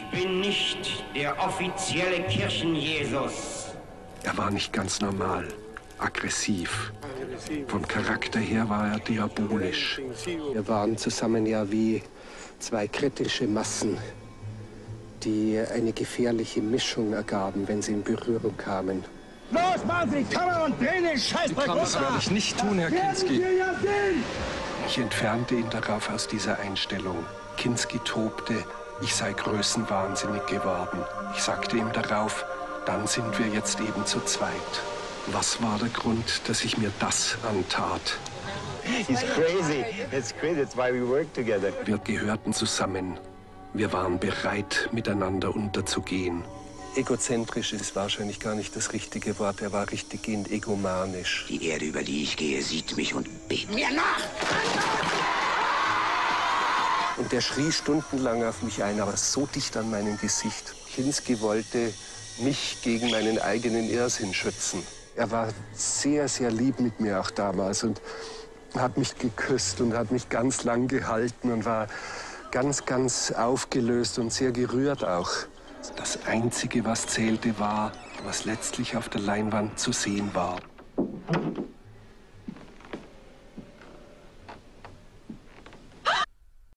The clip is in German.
Ich bin nicht der offizielle Kirchenjesus. Er war nicht ganz normal, aggressiv. Vom Charakter her war er diabolisch. Wir waren zusammen ja wie zwei kritische Massen, die eine gefährliche Mischung ergaben, wenn sie in Berührung kamen. Los, machen Sie Kamera und drehen den Scheißdreck Das werde ich nicht tun, Herr Kinski. Ich entfernte ihn darauf aus dieser Einstellung. Kinski tobte, ich sei größenwahnsinnig geworden. Ich sagte ihm darauf, dann sind wir jetzt eben zu zweit. Was war der Grund, dass ich mir das antat? He's crazy. It's crazy. That's why we work together. Wir gehörten zusammen. Wir waren bereit, miteinander unterzugehen. Egozentrisch ist wahrscheinlich gar nicht das richtige Wort. Er war richtiggehend egomanisch. Die Erde, über die ich gehe, sieht mich und bebt mir nach. Und der schrie stundenlang auf mich ein, aber so dicht an meinem Gesicht. Kinski wollte mich gegen meinen eigenen Irrsinn schützen. Er war sehr, sehr lieb mit mir auch damals und hat mich geküsst und hat mich ganz lang gehalten und war ganz, ganz aufgelöst und sehr gerührt auch. Das Einzige, was zählte, war, was letztlich auf der Leinwand zu sehen war.